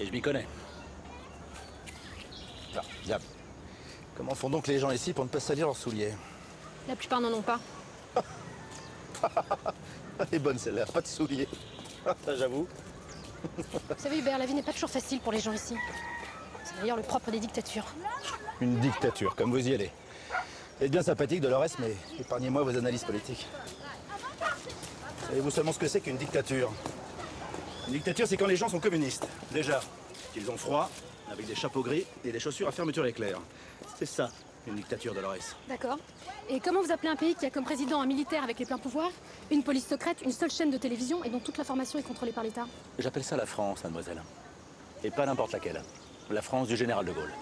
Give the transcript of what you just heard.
Et je m'y connais. Ah, diable. Comment font donc les gens ici pour ne pas salir leurs souliers? La plupart n'en ont pas. Elle est bonne celle-là, pas de souliers. Ça, j'avoue. Vous savez, Hubert, la vie n'est pas toujours facile pour les gens ici. C'est d'ailleurs le propre des dictatures. Une dictature, comme vous y allez. Vous êtes bien sympathique, Dolores, mais épargnez-moi vos analyses politiques. Savez-vous seulement ce que c'est qu'une dictature? Une dictature, c'est quand les gens sont communistes. Déjà, qu'ils ont froid, avec des chapeaux gris et des chaussures à fermeture éclair. C'est ça, une dictature, Dolores. D'accord. Et comment vous appelez un pays qui a comme président un militaire avec les pleins pouvoirs, une police secrète, une seule chaîne de télévision et dont toute l'information est contrôlée par l'État? J'appelle ça la France, mademoiselle. Et pas n'importe laquelle. La France du général de Gaulle.